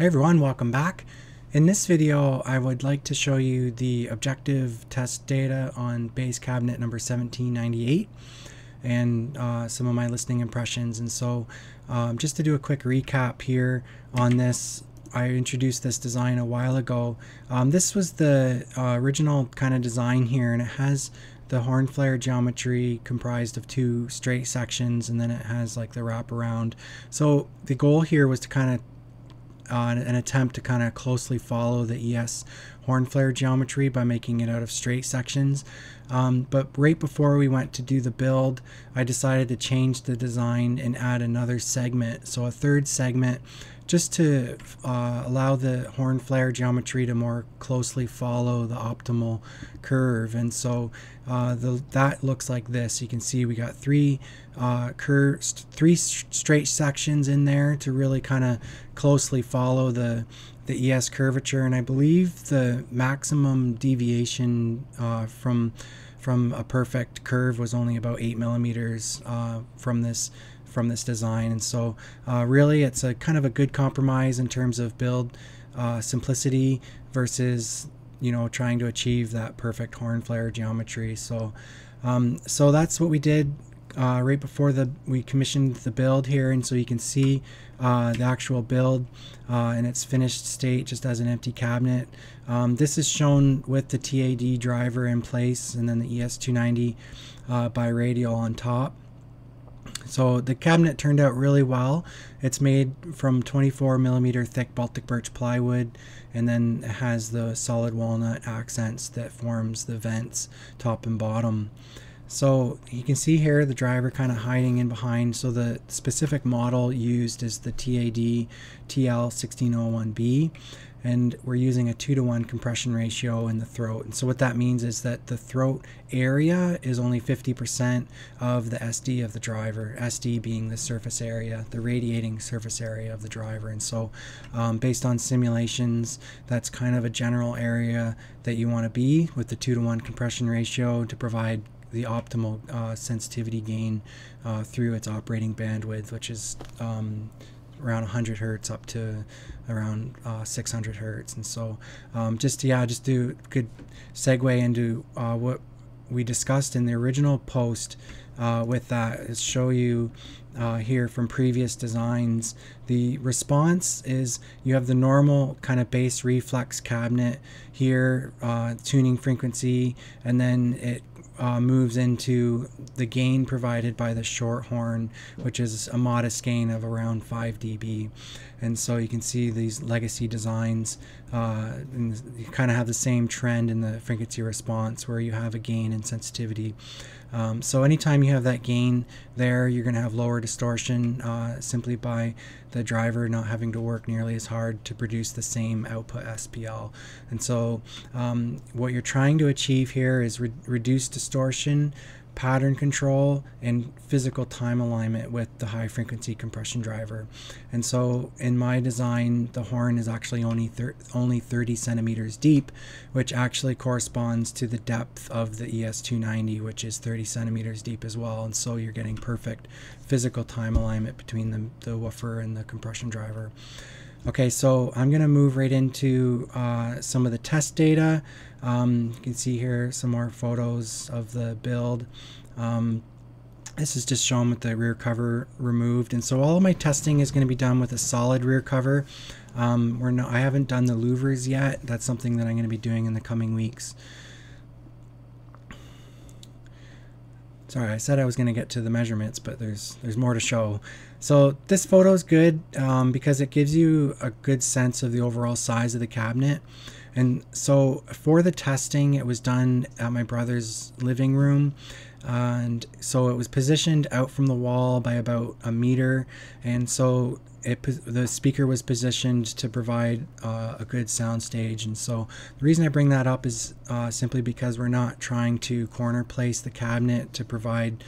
Hey everyone, welcome back. In this video, I would like to show you the objective test data on bass cabinet number 1798 and uh, some of my listening impressions. And so um, just to do a quick recap here on this, I introduced this design a while ago. Um, this was the uh, original kind of design here and it has the horn flare geometry comprised of two straight sections and then it has like the wraparound. So the goal here was to kind of uh, an attempt to kind of closely follow the ES horn flare geometry by making it out of straight sections. Um, but right before we went to do the build, I decided to change the design and add another segment. So a third segment just to uh, allow the horn flare geometry to more closely follow the optimal curve. And so uh, the, that looks like this. You can see we got three uh, curves, three straight sections in there to really kind of closely follow the the ES curvature. And I believe the maximum deviation uh, from from a perfect curve was only about eight millimeters uh, from this from this design. And so uh, really it's a kind of a good compromise in terms of build uh, simplicity versus, you know, trying to achieve that perfect horn flare geometry. So, um, so that's what we did uh, right before the we commissioned the build here and so you can see uh, the actual build uh, in its finished state just as an empty cabinet um, this is shown with the TAD driver in place and then the ES290 uh, bi-radial on top so the cabinet turned out really well. It's made from 24 millimeter thick Baltic birch plywood and then it has the solid walnut accents that forms the vents top and bottom. So you can see here the driver kind of hiding in behind. So the specific model used is the TAD TL1601B and we're using a two to one compression ratio in the throat. And so what that means is that the throat area is only 50% of the SD of the driver, SD being the surface area, the radiating surface area of the driver. And so um, based on simulations, that's kind of a general area that you want to be with the two to one compression ratio to provide the optimal uh, sensitivity gain uh, through its operating bandwidth, which is um, around 100 hertz up to around uh, 600 hertz. And so um, just, yeah, just do good segue into uh, what we discussed in the original post uh, with that is show you uh, here from previous designs. The response is you have the normal kind of bass reflex cabinet here, uh, tuning frequency, and then it uh, moves into the gain provided by the short horn, which is a modest gain of around 5 dB. And so you can see these legacy designs uh, you kind of have the same trend in the frequency response where you have a gain in sensitivity. Um, so anytime you have that gain there, you're going to have lower distortion uh, simply by the driver not having to work nearly as hard to produce the same output SPL. And so um, what you're trying to achieve here is re reduce distortion pattern control and physical time alignment with the high frequency compression driver. And so in my design, the horn is actually only only 30 centimeters deep, which actually corresponds to the depth of the ES290, which is 30 centimeters deep as well. And so you're getting perfect physical time alignment between the, the woofer and the compression driver. Okay, so I'm going to move right into uh, some of the test data. Um, you can see here some more photos of the build. Um, this is just shown with the rear cover removed. And so all of my testing is going to be done with a solid rear cover. Um, we're no, I haven't done the louvers yet. That's something that I'm going to be doing in the coming weeks. Sorry, I said I was going to get to the measurements, but there's there's more to show. So this photo is good um, because it gives you a good sense of the overall size of the cabinet. And so for the testing, it was done at my brother's living room. and so it was positioned out from the wall by about a meter. And so it, the speaker was positioned to provide uh, a good sound stage and so the reason I bring that up is uh, simply because we're not trying to corner place the cabinet to provide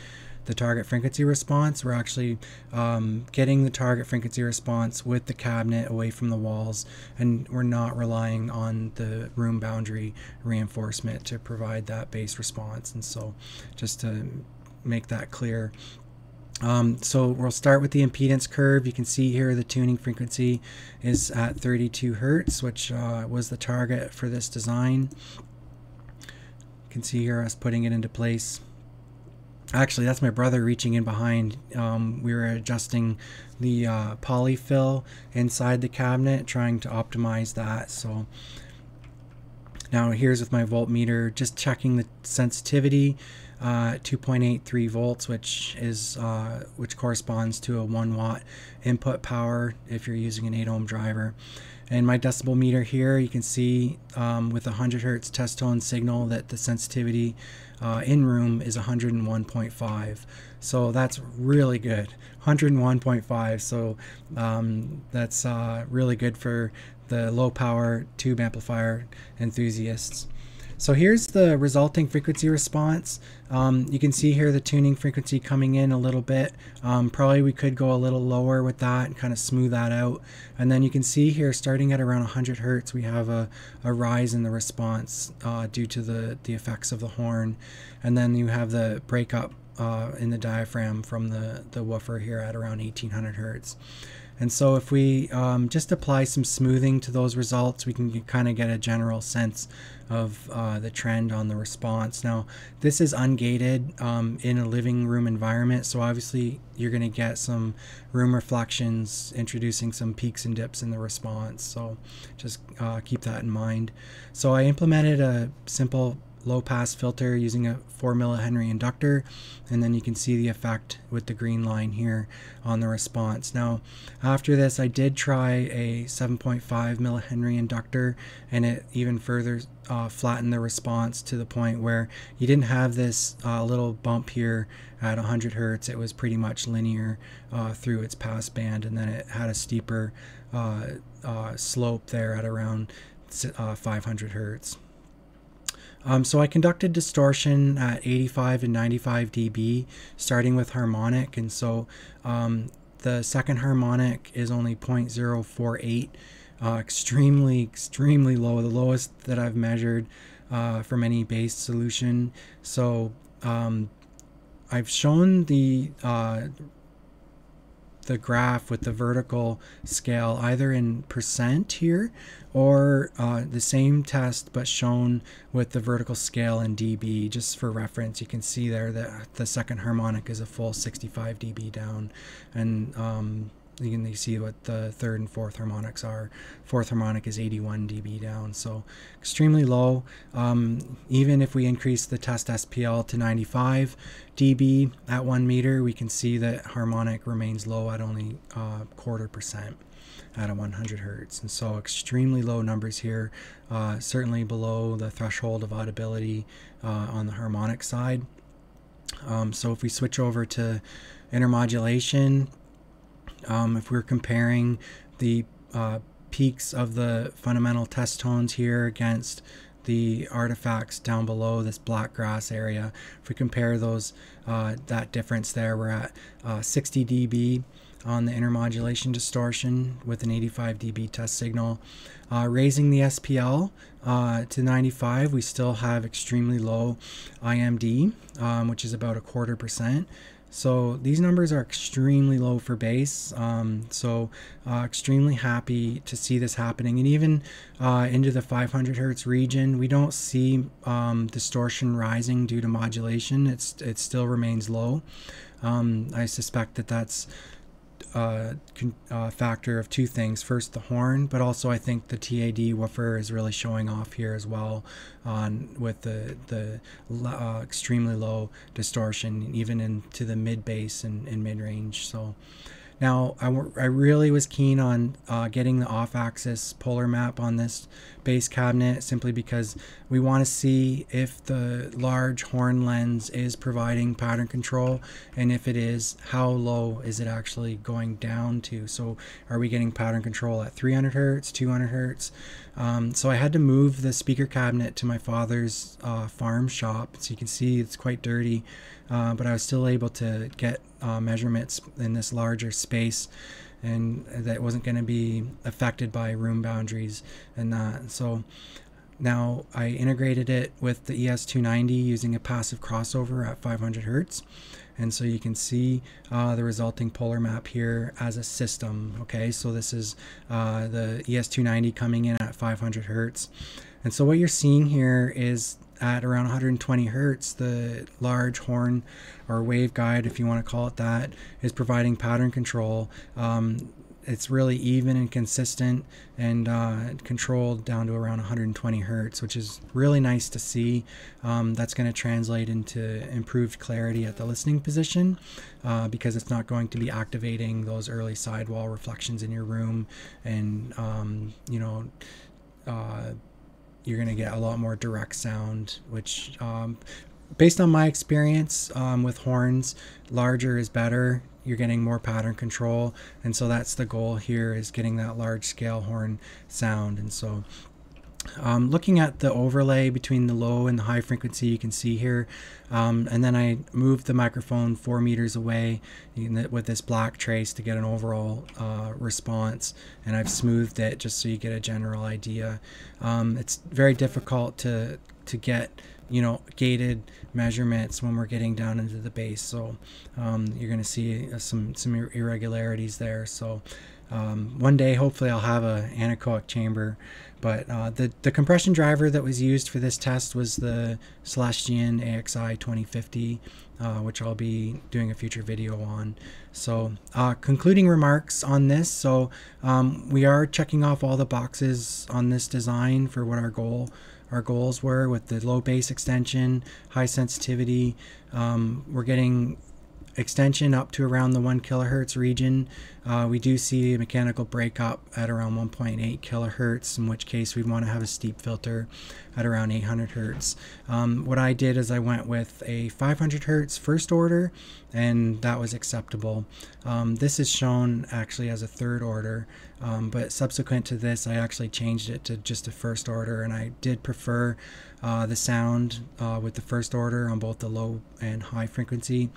the target frequency response we're actually um, getting the target frequency response with the cabinet away from the walls and we're not relying on the room boundary reinforcement to provide that bass response and so just to make that clear Um, so we'll start with the impedance curve. You can see here the tuning frequency is at 32 hertz, which uh, was the target for this design. You can see here us putting it into place. Actually, that's my brother reaching in behind. Um, we were adjusting the uh, polyfill inside the cabinet, trying to optimize that. So now here's with my voltmeter, just checking the sensitivity uh, 2.83 volts, which is uh, which corresponds to a one watt input power if you're using an 8 ohm driver. And my decibel meter here, you can see um, with a 100 hertz test tone signal that the sensitivity uh, in room is 101.5. So that's really good. 101.5. So um, that's uh, really good for the low power tube amplifier enthusiasts. So here's the resulting frequency response. Um, you can see here the tuning frequency coming in a little bit. Um, probably we could go a little lower with that and kind of smooth that out. And then you can see here starting at around 100 hertz we have a, a rise in the response uh, due to the, the effects of the horn. And then you have the breakup uh, in the diaphragm from the, the woofer here at around 1800 hertz. And so if we um, just apply some smoothing to those results, we can kind of get a general sense of uh, the trend on the response. Now, this is ungated um, in a living room environment, so obviously you're going to get some room reflections, introducing some peaks and dips in the response. So just uh, keep that in mind. So I implemented a simple low pass filter using a 4 millihenry inductor and then you can see the effect with the green line here on the response. Now after this I did try a 7.5 millihenry inductor and it even further uh, flattened the response to the point where you didn't have this uh, little bump here at 100 hertz it was pretty much linear uh, through its pass band and then it had a steeper uh, uh, slope there at around uh, 500 hertz. Um, so I conducted distortion at 85 and 95 dB, starting with harmonic, and so um, the second harmonic is only 0.048, uh, extremely, extremely low, the lowest that I've measured uh, from any bass solution. So um, I've shown the uh, the graph with the vertical scale either in percent here or uh, the same test but shown with the vertical scale in dB. Just for reference you can see there that the second harmonic is a full 65 dB down. And um, you can see what the third and fourth harmonics are. Fourth harmonic is 81 dB down, so extremely low. Um, even if we increase the test SPL to 95 dB at one meter, we can see that harmonic remains low at only uh, quarter percent at a 100 hertz. And so extremely low numbers here, uh, certainly below the threshold of audibility uh, on the harmonic side. Um, so if we switch over to intermodulation, um, if we're comparing the uh, peaks of the fundamental test tones here against the artifacts down below this black grass area, if we compare those, uh, that difference there, we're at uh, 60 dB on the intermodulation distortion with an 85 dB test signal. Uh, raising the SPL uh, to 95, we still have extremely low IMD, um, which is about a quarter percent. So these numbers are extremely low for bass. Um, so uh, extremely happy to see this happening. And even uh, into the 500 hertz region, we don't see um, distortion rising due to modulation. It's it still remains low. Um, I suspect that that's uh, uh, factor of two things. First, the horn, but also I think the TAD woofer is really showing off here as well on with the the uh, extremely low distortion, even into the mid bass and, and mid range. So. Now, I, I really was keen on uh, getting the off-axis polar map on this bass cabinet simply because we want to see if the large horn lens is providing pattern control and if it is, how low is it actually going down to? So are we getting pattern control at 300 hertz, 200 hertz? Um, so I had to move the speaker cabinet to my father's uh, farm shop. So you can see it's quite dirty, uh, but I was still able to get uh, measurements in this larger space and that wasn't going to be affected by room boundaries and that. So now I integrated it with the ES290 using a passive crossover at 500 hertz. and so you can see uh, the resulting polar map here as a system okay so this is uh, the ES290 coming in at 500 hertz and so what you're seeing here is at around 120 hertz, the large horn or waveguide, if you want to call it that, is providing pattern control. Um, it's really even and consistent and uh, controlled down to around 120 hertz, which is really nice to see. Um, that's going to translate into improved clarity at the listening position uh, because it's not going to be activating those early sidewall reflections in your room and, um, you know, uh, you're going to get a lot more direct sound, which um, based on my experience um, with horns, larger is better. You're getting more pattern control, and so that's the goal here is getting that large scale horn sound. And so um, looking at the overlay between the low and the high frequency, you can see here. Um, and then I moved the microphone four meters away with this black trace to get an overall uh, response. And I've smoothed it just so you get a general idea. Um, it's very difficult to, to get you know gated measurements when we're getting down into the bass so um, you're going to see uh, some some irregularities there so um, one day, hopefully, I'll have a anechoic chamber. But uh, the, the compression driver that was used for this test was the Celestion AXI 2050, uh, which I'll be doing a future video on. So, uh, concluding remarks on this. So, um, we are checking off all the boxes on this design for what our goal our goals were with the low bass extension, high sensitivity. Um, we're getting extension up to around the 1 kilohertz region. Uh, we do see a mechanical breakup at around 1.8 kilohertz, in which case we'd want to have a steep filter at around 800 hertz. Um, what I did is I went with a 500 hertz first order, and that was acceptable. Um, this is shown actually as a third order, um, but subsequent to this, I actually changed it to just a first order, and I did prefer uh, the sound uh, with the first order on both the low and high frequency,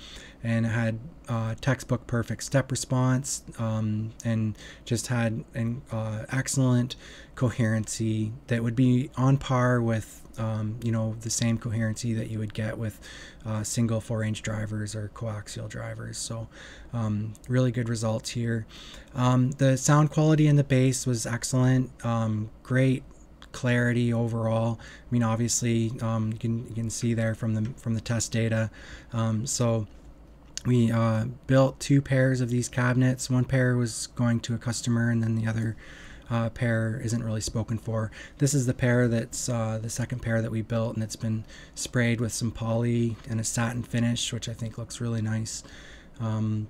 and it had uh, textbook perfect step response, um, and just had an uh, excellent coherency that would be on par with um, you know the same coherency that you would get with uh, single four inch drivers or coaxial drivers. So um, really good results here. Um, the sound quality in the bass was excellent. Um, great clarity overall. I mean obviously um, you can you can see there from the from the test data. Um, so we uh, built two pairs of these cabinets one pair was going to a customer and then the other uh, pair isn't really spoken for. This is the pair that's uh, the second pair that we built and it's been sprayed with some poly and a satin finish, which I think looks really nice. Um,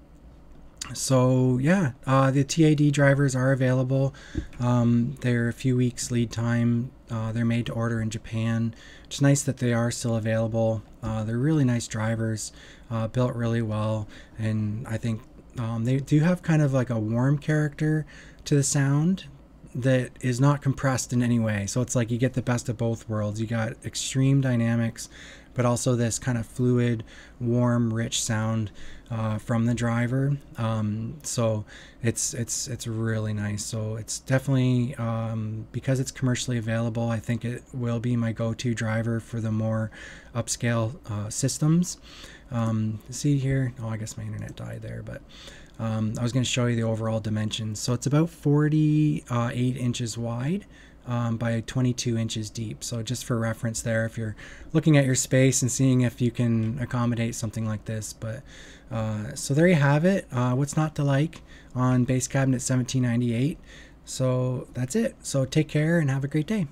so yeah, uh, the TAD drivers are available. Um, they're a few weeks lead time. Uh, they're made to order in Japan. It's nice that they are still available. Uh, they're really nice drivers, uh, built really well, and I think um, they do have kind of like a warm character to the sound that is not compressed in any way. So it's like you get the best of both worlds. You got extreme dynamics, but also this kind of fluid, warm, rich sound uh, from the driver. Um, so it's it's it's really nice. So it's definitely um, because it's commercially available. I think it will be my go-to driver for the more upscale uh, systems. Um, see here. Oh, I guess my internet died there, but. Um, I was going to show you the overall dimensions. So it's about 48 uh, inches wide um, by 22 inches deep. So just for reference there, if you're looking at your space and seeing if you can accommodate something like this. But uh, so there you have it. Uh, what's not to like on bass Cabinet 1798. So that's it. So take care and have a great day.